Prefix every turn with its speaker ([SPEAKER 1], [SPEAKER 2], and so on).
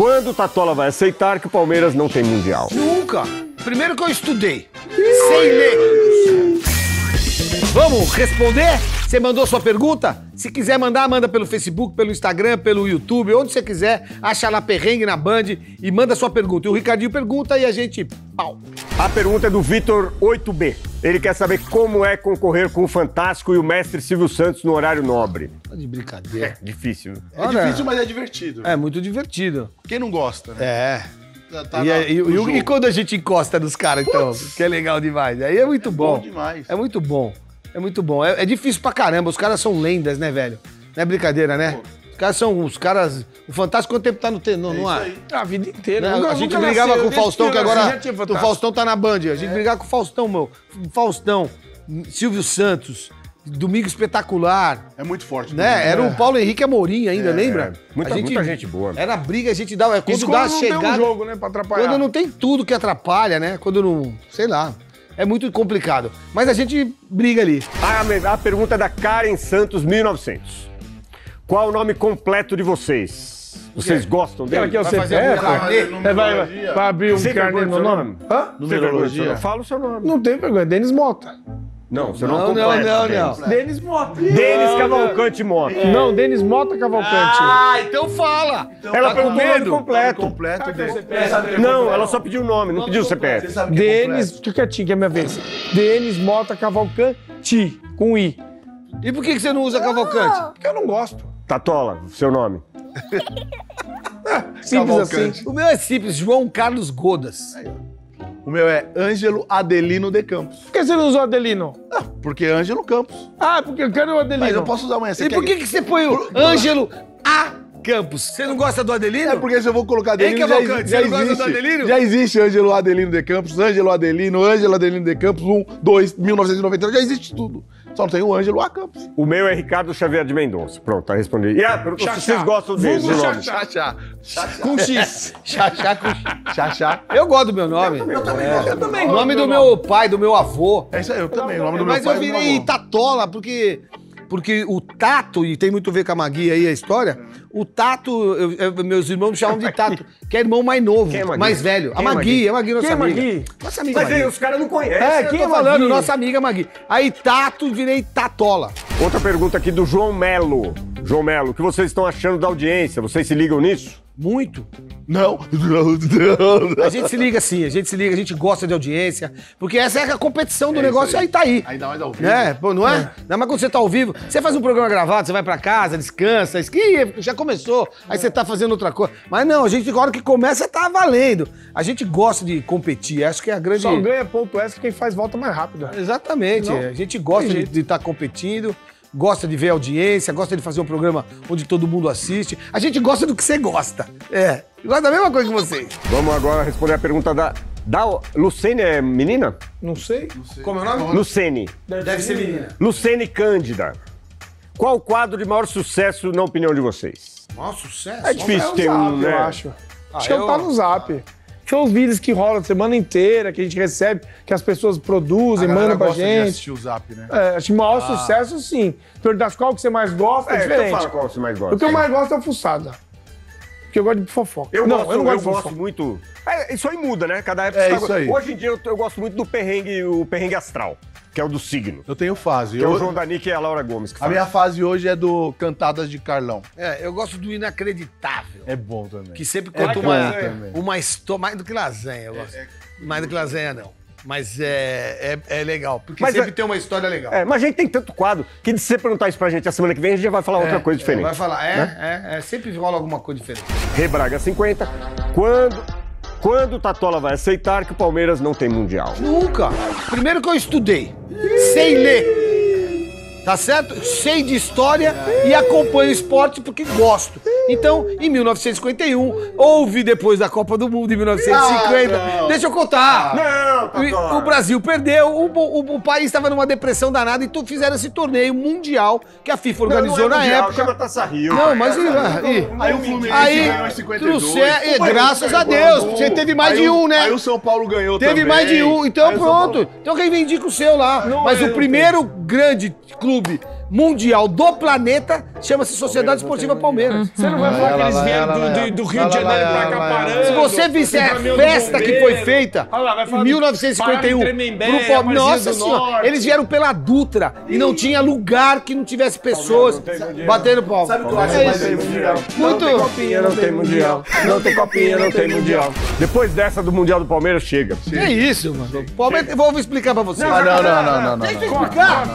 [SPEAKER 1] Quando o Tatola vai aceitar que o Palmeiras não tem mundial?
[SPEAKER 2] Nunca. Primeiro que eu estudei. Sem ler. Vamos responder? Você mandou sua pergunta? Se quiser mandar, manda pelo Facebook, pelo Instagram, pelo YouTube, onde você quiser. Acha lá Perrengue na Band e manda sua pergunta. E o Ricardinho pergunta e a gente. Pau.
[SPEAKER 1] A pergunta é do Vitor 8B. Ele quer saber como é concorrer com o Fantástico e o mestre Silvio Santos no horário nobre.
[SPEAKER 2] Tá de brincadeira.
[SPEAKER 1] Difícil. né?
[SPEAKER 3] É difícil, mas é divertido.
[SPEAKER 2] É muito divertido.
[SPEAKER 3] Quem não gosta, né?
[SPEAKER 2] É.
[SPEAKER 3] Tá
[SPEAKER 2] E,
[SPEAKER 3] na-
[SPEAKER 2] aí, e- e- e quando a gente encosta nos caras, então? Que é legal demais. Aí é muito bom.
[SPEAKER 3] bom demais.
[SPEAKER 2] É muito bom. É muito bom. É, é difícil pra caramba. Os caras são lendas, né, velho? Não é brincadeira, né? Os caras são os caras. O Fantástico quanto tempo tá no, te- no, no ar?
[SPEAKER 4] A vida inteira.
[SPEAKER 2] Né?
[SPEAKER 4] Nunca-
[SPEAKER 2] a gente brigava
[SPEAKER 4] nasceu,
[SPEAKER 2] com o Faustão, que agora o. Faustão tá na Band. A gente brigava com o Faustão, meu. Faustão, Silvio Santos, Domingo Espetacular.
[SPEAKER 3] É muito forte.
[SPEAKER 2] Né? Era o Paulo Henrique Amorim ainda, lembra?
[SPEAKER 1] Muita- muita gente boa.
[SPEAKER 2] Era briga, a gente dava. é, Quando
[SPEAKER 4] Isso
[SPEAKER 2] dá
[SPEAKER 4] quando não tem um
[SPEAKER 2] chegada.
[SPEAKER 4] jogo, né, pra atrapalhar.
[SPEAKER 2] Quando não tem tudo que atrapalha, né? Quando não. Sei lá. É muito complicado. Mas a gente briga ali.
[SPEAKER 1] A, a pergunta é da Karen Santos 1900. Qual o nome completo de vocês? Vocês gostam dele?
[SPEAKER 4] que é o CPF? É, vai, vai, abrir um carnê no nome?
[SPEAKER 1] nome?
[SPEAKER 4] Hã?
[SPEAKER 3] Numerologia.
[SPEAKER 1] nome? Fala o seu nome.
[SPEAKER 4] Não tem vergonha. Denis Mota.
[SPEAKER 1] Não, seu
[SPEAKER 2] Não,
[SPEAKER 1] nome
[SPEAKER 2] não,
[SPEAKER 1] completo.
[SPEAKER 2] não,
[SPEAKER 1] Denis.
[SPEAKER 2] não.
[SPEAKER 4] Denis Mota.
[SPEAKER 1] Denis Cavalcante Mota.
[SPEAKER 4] Não, Denis Mota Cavalcante.
[SPEAKER 2] Ah, então fala!
[SPEAKER 1] Ela
[SPEAKER 2] tá com
[SPEAKER 1] perguntou o nome completo.
[SPEAKER 3] completo dele.
[SPEAKER 1] Não, ela só pediu o nome, não pediu o CPF.
[SPEAKER 4] Denis, fica quietinho que é minha vez. Denis Mota Cavalcante, com I.
[SPEAKER 2] E por que você não usa Cavalcante?
[SPEAKER 4] Porque eu não gosto.
[SPEAKER 1] Tatola, seu nome.
[SPEAKER 4] Simples assim.
[SPEAKER 3] Cavalcante.
[SPEAKER 2] O meu é simples, João Carlos Godas.
[SPEAKER 3] O meu é Ângelo Adelino de Campos.
[SPEAKER 4] Por que você não usou Adelino?
[SPEAKER 3] Ah, porque é Ângelo Campos.
[SPEAKER 4] Ah, porque eu quero o Adelino.
[SPEAKER 3] Mas eu posso usar amanhã. Você
[SPEAKER 2] E por que que você põe o Ângelo A. Campos? Você não gosta do Adelino?
[SPEAKER 3] É porque se eu vou colocar Adelino,
[SPEAKER 2] Hein,
[SPEAKER 3] já,
[SPEAKER 2] Cavalcante,
[SPEAKER 3] exi- já
[SPEAKER 2] você não gosta do
[SPEAKER 3] existe.
[SPEAKER 2] Adelino?
[SPEAKER 3] Já existe Ângelo Adelino de Campos, Ângelo Adelino, Ângelo Adelino de Campos, 1, 2, 1999, já existe tudo. Só não tem o Ângelo A Campos.
[SPEAKER 1] O meu é Ricardo Xavier de Mendonça. Pronto, tá respondido. E a pergunta se vocês gostam desse
[SPEAKER 4] Vulgo
[SPEAKER 1] nome.
[SPEAKER 4] Xaxá. Com X.
[SPEAKER 2] Xaxá com...
[SPEAKER 3] Xaxá.
[SPEAKER 2] Eu gosto do meu nome.
[SPEAKER 3] Eu também gosto. Eu também
[SPEAKER 2] O nome do meu pai, do meu avô.
[SPEAKER 3] É isso aí, eu também. O nome do meu
[SPEAKER 2] Mas
[SPEAKER 3] pai
[SPEAKER 2] eu
[SPEAKER 3] é
[SPEAKER 2] virei. Tatola, porque, porque o Tato, e tem muito a ver com a Magui aí a história, o Tato, eu- eu- meus irmãos me chamam de Tato, que é irmão mais novo,
[SPEAKER 1] é
[SPEAKER 2] mais velho.
[SPEAKER 1] Quem é
[SPEAKER 2] a Magui, a Magui, nossa
[SPEAKER 4] Quem é
[SPEAKER 2] amiga.
[SPEAKER 4] Magui?
[SPEAKER 2] Nossa amiga
[SPEAKER 1] Mas
[SPEAKER 2] Magui.
[SPEAKER 1] os caras não conhecem.
[SPEAKER 2] É,
[SPEAKER 4] quem é
[SPEAKER 2] falando, nossa amiga Magui. Aí Tato, virei Tatola.
[SPEAKER 1] Outra pergunta aqui do João Melo. João Melo, o que vocês estão achando da audiência? Vocês se ligam nisso?
[SPEAKER 2] Muito.
[SPEAKER 3] Não.
[SPEAKER 2] A gente se liga sim, a gente se liga, a gente gosta de audiência, porque essa é a competição do negócio, aí. tá aí.
[SPEAKER 3] Ainda mais ao vivo.
[SPEAKER 2] É, pô, não é? Ainda mais quando você tá ao vivo. Você faz um programa gravado, você vai pra casa, descansa, esqui, já começou, aí você tá fazendo outra coisa. Mas não, a gente, a hora que começa, tá valendo. A gente gosta de competir, acho que é a grande.
[SPEAKER 4] Só ganha ponto extra quem faz volta mais rápido.
[SPEAKER 2] Exatamente.
[SPEAKER 4] Não.
[SPEAKER 2] A gente gosta de estar competindo, gosta de ver audiência, gosta de fazer um programa onde todo mundo assiste. A gente gosta do que você gosta. É. Gosta da mesma coisa que vocês.
[SPEAKER 1] Vamos agora responder a pergunta da. Da Lucene é menina?
[SPEAKER 4] Não sei.
[SPEAKER 2] Como é o nome?
[SPEAKER 1] Lucene.
[SPEAKER 2] Deve ser menina.
[SPEAKER 1] Lucene Cândida. Qual o quadro de maior sucesso na opinião de vocês?
[SPEAKER 2] Maior sucesso.
[SPEAKER 1] É difícil
[SPEAKER 4] É
[SPEAKER 1] ter
[SPEAKER 4] zap,
[SPEAKER 1] um, né?
[SPEAKER 4] eu acho. acho que
[SPEAKER 2] eu-
[SPEAKER 4] tá no zap. São os vídeos que rolam a semana inteira, que a gente recebe, que as pessoas produzem, mandam pra
[SPEAKER 3] gosta de
[SPEAKER 4] gente.
[SPEAKER 3] assistir o Zap, né?
[SPEAKER 4] É, acho que o maior sucesso, sim. Perguntar qual que você mais gosta é,
[SPEAKER 1] É, então
[SPEAKER 4] diferente.
[SPEAKER 1] fala qual você mais gosta.
[SPEAKER 4] o que eu mais gosto é o fuçada. Porque eu gosto de fofoca.
[SPEAKER 1] Eu
[SPEAKER 4] não,
[SPEAKER 1] gosto,
[SPEAKER 4] eu não gosto de
[SPEAKER 1] gosto muito. É, isso aí muda, né? Cada época.
[SPEAKER 3] É
[SPEAKER 1] você
[SPEAKER 3] isso
[SPEAKER 1] tá-
[SPEAKER 3] aí.
[SPEAKER 1] Hoje em dia eu, eu gosto muito do perrengue, o perrengue astral, que é o do signo.
[SPEAKER 3] Eu tenho fase.
[SPEAKER 1] Que é
[SPEAKER 3] Eu-
[SPEAKER 1] o João Danique e a Laura Gomes que
[SPEAKER 3] A minha fase hoje é do Cantadas de Carlão.
[SPEAKER 2] É, eu gosto do inacreditável.
[SPEAKER 3] É bom também.
[SPEAKER 2] Que sempre
[SPEAKER 3] É
[SPEAKER 2] conta
[SPEAKER 3] bom
[SPEAKER 2] uma, uma história. Mais do que lasanha, eu gosto. Mais do que lasanha, não. Mas é, é, é legal, porque
[SPEAKER 1] Mas
[SPEAKER 2] sempre
[SPEAKER 1] é-
[SPEAKER 2] tem uma história legal.
[SPEAKER 1] É, mas a gente tem tanto quadro que se você perguntar isso pra gente a semana que vem, a gente já vai falar outra coisa diferente.
[SPEAKER 2] Vai falar, é, é, é, sempre rola alguma coisa diferente.
[SPEAKER 1] Rebraga 50. Quando, quando o Tatola vai aceitar que o Palmeiras não tem mundial?
[SPEAKER 2] Nunca. Primeiro que eu estudei, sem ler. Tá certo? Sei de história e acompanho esporte porque gosto. Então, em 1951, houve depois da Copa do Mundo em 1950.
[SPEAKER 3] Ah.
[SPEAKER 2] Deixa eu contar.
[SPEAKER 1] Não,
[SPEAKER 2] O, o Brasil perdeu, o, o- o país estava numa depressão danada e tu fizeram esse torneio mundial que a FIFA organizou na época.
[SPEAKER 1] Chama Taça Rio.
[SPEAKER 2] Não, mas e, e-
[SPEAKER 3] Aí o Fluminense
[SPEAKER 2] aí
[SPEAKER 3] ganhou em 52.
[SPEAKER 2] trouxer, e
[SPEAKER 3] Pô,
[SPEAKER 2] graças a Deus, você teve mais
[SPEAKER 3] Aí
[SPEAKER 2] de
[SPEAKER 3] o-
[SPEAKER 2] um, né?
[SPEAKER 3] Aí o São Paulo ganhou
[SPEAKER 2] Teve
[SPEAKER 3] também.
[SPEAKER 2] mais de um, então
[SPEAKER 3] Aí
[SPEAKER 2] pronto. Então reivindica o seu lá.
[SPEAKER 4] Não,
[SPEAKER 2] Mas
[SPEAKER 4] eu
[SPEAKER 2] o
[SPEAKER 4] não
[SPEAKER 2] primeiro grande clube mundial do planeta chama-se Sociedade Esportiva Palmeiras.
[SPEAKER 4] Você não vai falar que eles vieram do, do- do Rio de Janeiro pra cá parando.
[SPEAKER 2] Se você visse a festa que foi feita em
[SPEAKER 4] do-
[SPEAKER 2] 1951
[SPEAKER 4] pararam em Tremembé,
[SPEAKER 2] pro Pal-
[SPEAKER 4] Aparecida
[SPEAKER 2] Nossa senhora, eles vieram pela Dutra e não tinha lugar que não tivesse pessoas batendo palma.
[SPEAKER 3] Sabe o que eu acho
[SPEAKER 2] É
[SPEAKER 3] mais
[SPEAKER 2] isso.
[SPEAKER 3] Muito.
[SPEAKER 1] Não tem copinha, não tem mundial. Não tem copinha, não tem mundial. Depois dessa do Mundial do Palmeiras, chega.
[SPEAKER 2] Que isso, mano? Palmeiras, vou explicar pra você.
[SPEAKER 3] Não, não, não, não, não.
[SPEAKER 2] Deixa eu explicar.